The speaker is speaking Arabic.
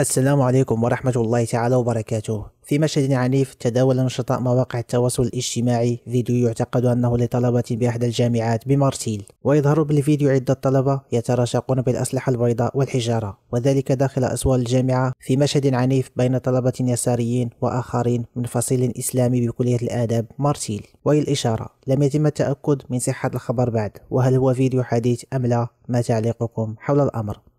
السلام عليكم ورحمة الله تعالى وبركاته. في مشهد عنيف تداول نشطاء مواقع التواصل الاجتماعي فيديو يعتقد أنه لطلبة بإحدى الجامعات بمارسيل. ويظهر بالفيديو عدة طلبة يتراشقون بالأسلحة البيضاء والحجارة وذلك داخل أسوار الجامعة. في مشهد عنيف بين طلبة يساريين وآخرين من فصيل إسلامي بكلية الآداب مارسيل. وللإشارة لم يتم التأكد من صحة الخبر بعد وهل هو فيديو حديث أم لا؟ ما تعليقكم حول الأمر.